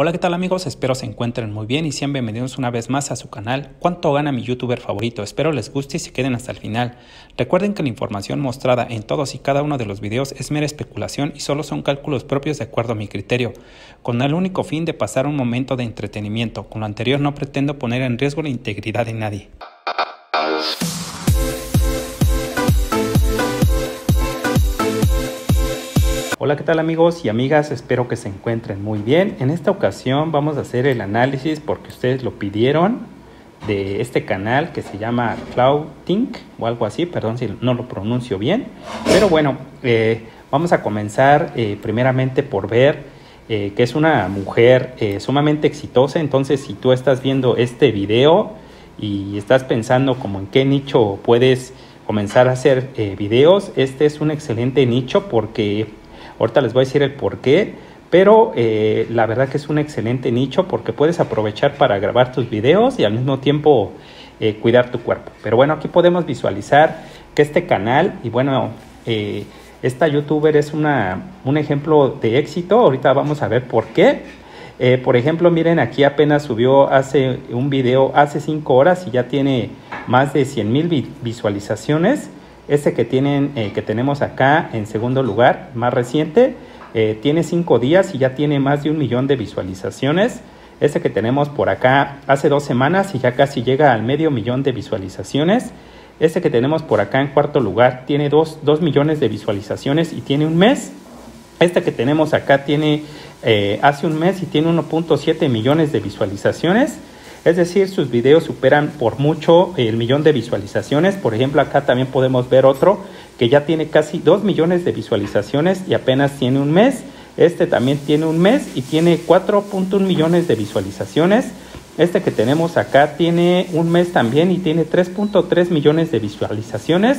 Hola, ¿qué tal amigos? Espero se encuentren muy bien y sean bienvenidos una vez más a su canal ¿Cuánto gana mi youtuber favorito? Espero les guste y se queden hasta el final. Recuerden que la información mostrada en todos y cada uno de los videos es mera especulación y solo son cálculos propios de acuerdo a mi criterio, con el único fin de pasar un momento de entretenimiento. Con lo anterior no pretendo poner en riesgo la integridad de nadie. Hola, ¿qué tal amigos y amigas? Espero que se encuentren muy bien. En esta ocasión vamos a hacer el análisis porque ustedes lo pidieron de este canal que se llama CloudTink o algo así, perdón si no lo pronuncio bien. Pero bueno, eh, vamos a comenzar eh, primeramente por ver eh, que es una mujer sumamente exitosa. Entonces, si tú estás viendo este video y estás pensando como en qué nicho puedes comenzar a hacer videos, este es un excelente nicho porque Ahorita les voy a decir el por qué, pero eh, la verdad que es un excelente nicho porque puedes aprovechar para grabar tus videos y al mismo tiempo eh, cuidar tu cuerpo. Pero bueno, aquí podemos visualizar que este canal y bueno, eh, esta youtuber es una, un ejemplo de éxito. Ahorita vamos a ver por qué. por ejemplo, miren, aquí apenas subió hace un video hace 5 horas y ya tiene más de 100 mil visualizaciones. Este que, tienen, eh, que tenemos acá en segundo lugar, más reciente, eh, tiene cinco días y ya tiene más de un millón de visualizaciones. Este que tenemos por acá hace dos semanas y ya casi llega al medio millón de visualizaciones. Este que tenemos por acá en cuarto lugar tiene dos, millones de visualizaciones y tiene un mes. Este que tenemos acá tiene eh, hace un mes y tiene 1.7 millones de visualizaciones. Es decir, sus videos superan por mucho el millón de visualizaciones. Por ejemplo, acá también podemos ver otro que ya tiene casi 2 millones de visualizaciones y apenas tiene un mes. Este también tiene un mes y tiene 4.1 millones de visualizaciones. Este que tenemos acá tiene un mes también y tiene 3.3 millones de visualizaciones.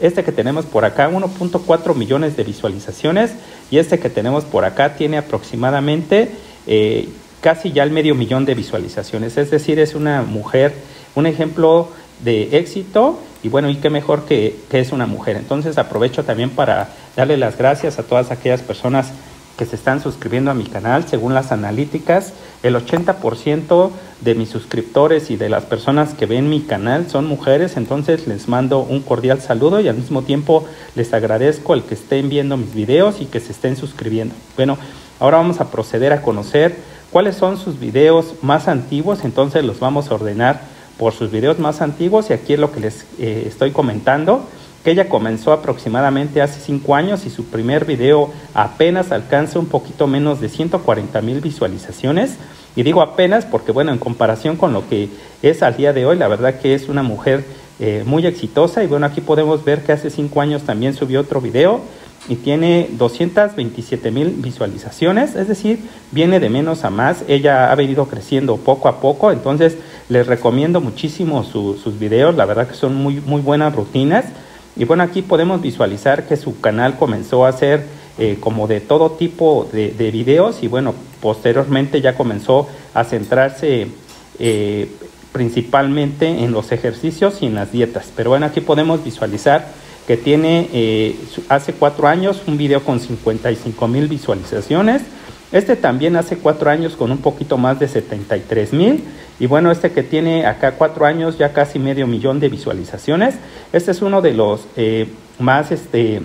Este que tenemos por acá 1.4 millones de visualizaciones. Y este que tenemos por acá tiene aproximadamente eh, casi ya el medio millón de visualizaciones. Es decir, es una mujer, un ejemplo de éxito y bueno, y qué mejor que, es una mujer. Entonces aprovecho también para darle las gracias a todas aquellas personas que se están suscribiendo a mi canal. Según las analíticas, el 80% de mis suscriptores y de las personas que ven mi canal son mujeres, entonces les mando un cordial saludo y al mismo tiempo les agradezco el que estén viendo mis videos y que se estén suscribiendo. Bueno, ahora vamos a proceder a conocer cuáles son sus videos más antiguos, entonces los vamos a ordenar por sus videos más antiguos y aquí es lo que les eh, estoy comentando, que ella comenzó aproximadamente hace 5 años y su primer video apenas alcanza un poquito menos de 140 mil visualizaciones. Y digo apenas porque bueno, en comparación con lo que es al día de hoy, la verdad que es una mujer eh, muy exitosa y bueno, aquí podemos ver que hace 5 años también subió otro video y tiene 227 mil visualizaciones, es decir, viene de menos a más. Ella ha venido creciendo poco a poco, entonces les recomiendo muchísimo sus videos, la verdad que son muy, muy buenas rutinas. Y bueno, aquí podemos visualizar que su canal comenzó a ser eh, como de todo tipo de, de, videos y bueno, posteriormente ya comenzó a centrarse eh, principalmente en los ejercicios y en las dietas. Pero bueno, aquí podemos visualizar que tiene eh, hace cuatro años un video con 55 mil visualizaciones. Este también hace cuatro años con un poquito más de 73 mil. Y bueno, este que tiene acá cuatro años ya casi medio millón de visualizaciones. Este es uno de los eh, más este,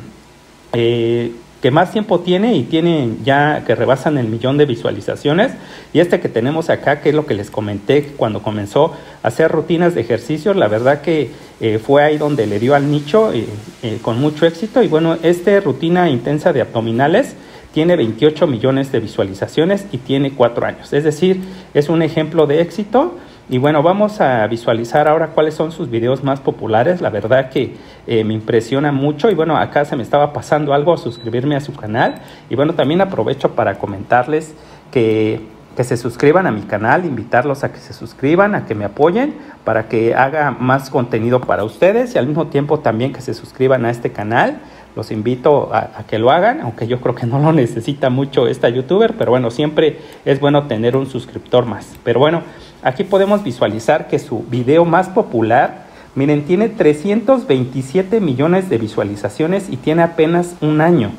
eh, que más tiempo tiene y tiene ya que rebasan el millón de visualizaciones. Y este que tenemos acá, que es lo que les comenté cuando comenzó a hacer rutinas de ejercicios, la verdad que eh, fue ahí donde le dio al nicho eh, eh, con mucho éxito. Y bueno, esta rutina intensa de abdominales tiene 28 millones de visualizaciones y tiene cuatro años. Es decir, es un ejemplo de éxito y bueno, vamos a visualizar ahora cuáles son sus videos más populares. La verdad que eh, me impresiona mucho y bueno, acá se me estaba pasando algo a suscribirme a su canal. Y bueno, también aprovecho para comentarles que, que se suscriban a mi canal, invitarlos a que se suscriban, a que me apoyen para que haga más contenido para ustedes y al mismo tiempo también que se suscriban a este canal. Los invito a, que lo hagan, aunque yo creo que no lo necesita mucho esta youtuber, pero bueno, siempre es bueno tener un suscriptor más. Pero bueno, Aquí podemos visualizar que su video más popular, miren, tiene 327 millones de visualizaciones y tiene apenas un año.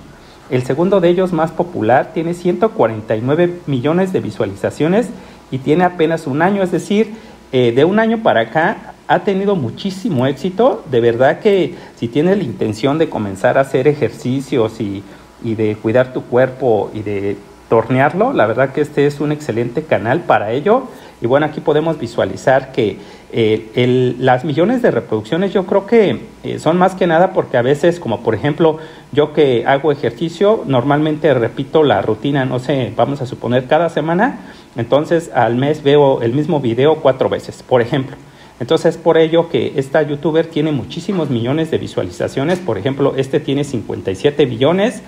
El segundo de ellos, más popular, tiene 149 millones de visualizaciones y tiene apenas un año, es decir, eh, de un año para acá ha tenido muchísimo éxito. De verdad que si tienes la intención de comenzar a hacer ejercicios y, y de cuidar tu cuerpo y de tornearlo, la verdad que este es un excelente canal para ello. Y bueno, aquí podemos visualizar que eh, las millones de reproducciones yo creo que eh, son más que nada porque a veces, como por ejemplo, yo que hago ejercicio, normalmente repito la rutina, no sé, vamos a suponer cada semana, entonces al mes veo el mismo video cuatro veces, por ejemplo. Entonces, por ello que esta youtuber tiene muchísimos millones de visualizaciones. Por ejemplo, este tiene 57 millones,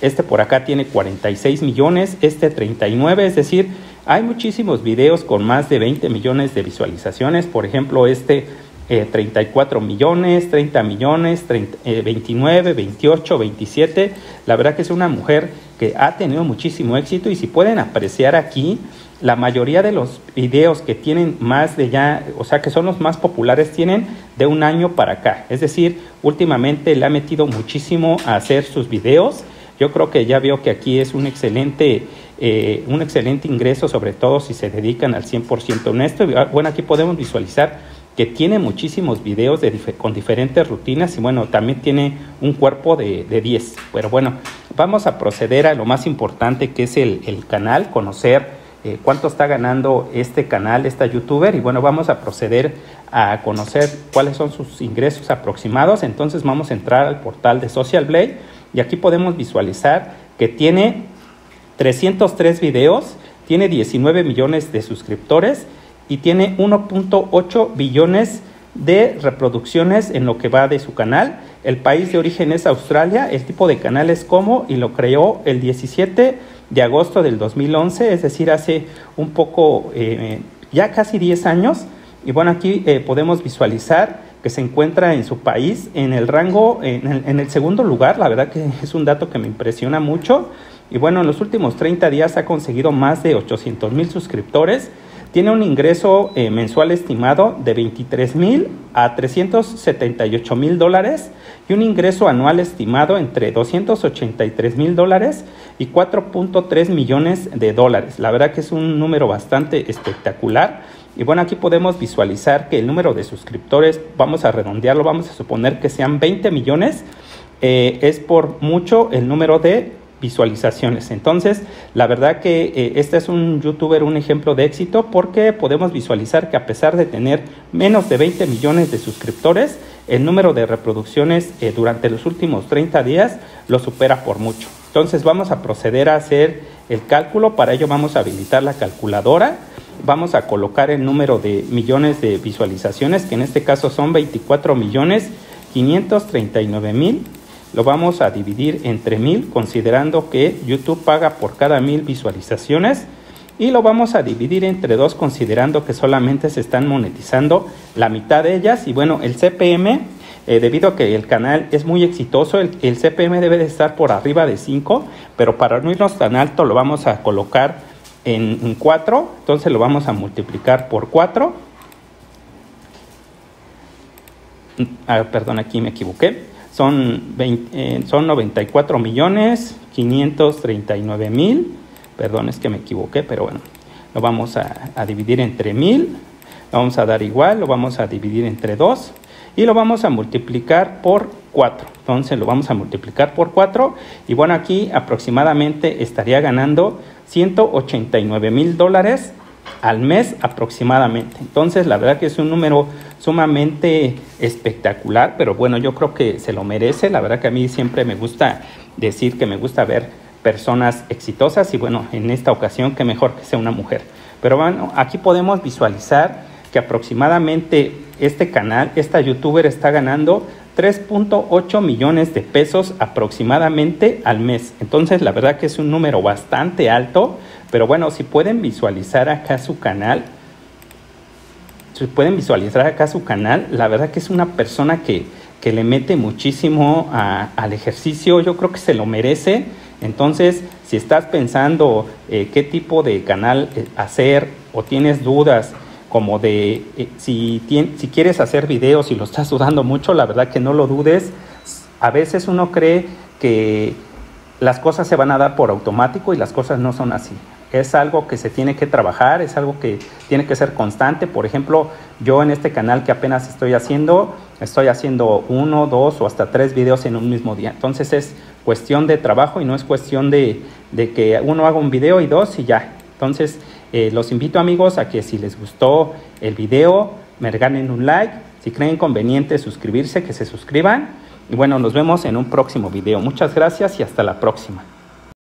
este por acá tiene 46 millones, este 39, es decir, hay muchísimos videos con más de 20 millones de visualizaciones. Por ejemplo, este 34 eh, millones, 30 millones, 29, 28, 27. La verdad que es una mujer que ha tenido muchísimo éxito y si pueden apreciar aquí, la mayoría de los videos que tienen más de ya, o sea, que son los más populares, tienen de un año para acá. Es decir, últimamente le ha metido muchísimo a hacer sus videos. Yo creo que ya veo que aquí es un excelente, eh, un excelente ingreso, sobre todo si se dedican al 100% en esto. Bueno, aquí podemos visualizar que tiene muchísimos videos de, con diferentes rutinas y bueno, también tiene un cuerpo de, de 10. Pero bueno, vamos a proceder a lo más importante que es el, el canal, conocer eh, cuánto está ganando este canal, esta youtuber, y bueno, vamos a proceder a conocer cuáles son sus ingresos aproximados. Entonces vamos a entrar al portal de Social Blade y aquí podemos visualizar que tiene 303 videos, tiene 19 millones de suscriptores y tiene 1.8 billones de reproducciones en lo que va de su canal. El país de origen es Australia, el tipo de canal es como y lo creó el 17 de agosto del 2011, es decir, hace un poco, eh, ya casi 10 años. Y bueno, aquí eh, podemos visualizar que se encuentra en su país en el rango, en el, en el, segundo lugar, la verdad que es un dato que me impresiona mucho. Y bueno, en los últimos 30 días ha conseguido más de 800 mil suscriptores tiene un ingreso eh, mensual estimado de 23 mil a 378 mil dólares y un ingreso anual estimado entre 283 mil dólares y 4.3 millones de dólares. La verdad que es un número bastante espectacular. Y bueno, aquí podemos visualizar que el número de suscriptores, vamos a redondearlo, vamos a suponer que sean 20 millones, eh, es por mucho el número de visualizaciones. Entonces, la verdad que eh, este es un youtuber, un ejemplo de éxito porque podemos visualizar que a pesar de tener menos de 20 millones de suscriptores, el número de reproducciones eh, durante los últimos 30 días lo supera por mucho. Entonces vamos a proceder a hacer el cálculo, para ello vamos a habilitar la calculadora, vamos a colocar el número de millones de visualizaciones, que en este caso son 24 millones 539 mil lo vamos a dividir entre mil, considerando que YouTube paga por cada mil visualizaciones. Y lo vamos a dividir entre dos, considerando que solamente se están monetizando la mitad de ellas. Y bueno, el CPM, eh, debido a que el canal es muy exitoso, el, CPM debe de estar por arriba de 5, pero para no irnos tan alto lo vamos a colocar en 4, entonces lo vamos a multiplicar por 4. Ah, perdón, aquí me equivoqué son, eh, son 94 millones 539 mil, perdón es que me equivoqué, pero bueno, lo vamos a, a dividir entre mil, lo vamos a dar igual, lo vamos a dividir entre 2 y lo vamos a multiplicar por 4. Entonces lo vamos a multiplicar por 4 y bueno, aquí aproximadamente estaría ganando 189 mil dólares al mes aproximadamente. Entonces, la verdad que es un número sumamente espectacular, pero bueno, yo creo que se lo merece. La verdad que a mí siempre me gusta decir que me gusta ver personas exitosas y bueno, en esta ocasión que mejor que sea una mujer. Pero bueno, aquí podemos visualizar que aproximadamente este canal, esta youtuber está ganando 3.8 millones de pesos aproximadamente al mes. Entonces, la verdad que es un número bastante alto pero bueno, si pueden visualizar acá su canal, si pueden visualizar acá su canal, la verdad que es una persona que, que le mete muchísimo al ejercicio, yo creo que se lo merece. Entonces, si estás pensando eh, qué tipo de canal eh, hacer o tienes dudas como de eh, si, si quieres hacer videos y lo estás dudando mucho, la verdad que no lo dudes. A veces uno cree que las cosas se van a dar por automático y las cosas no son así. Es algo que se tiene que trabajar, es algo que tiene que ser constante. Por ejemplo, yo en este canal que apenas estoy haciendo, estoy haciendo uno, dos o hasta tres videos en un mismo día. Entonces es cuestión de trabajo y no es cuestión de, que uno haga un video y dos y ya. Entonces eh, los invito amigos a que si les gustó el video, me regalen un like. Si creen conveniente suscribirse, que se suscriban. Y bueno, nos vemos en un próximo video. Muchas gracias y hasta la próxima.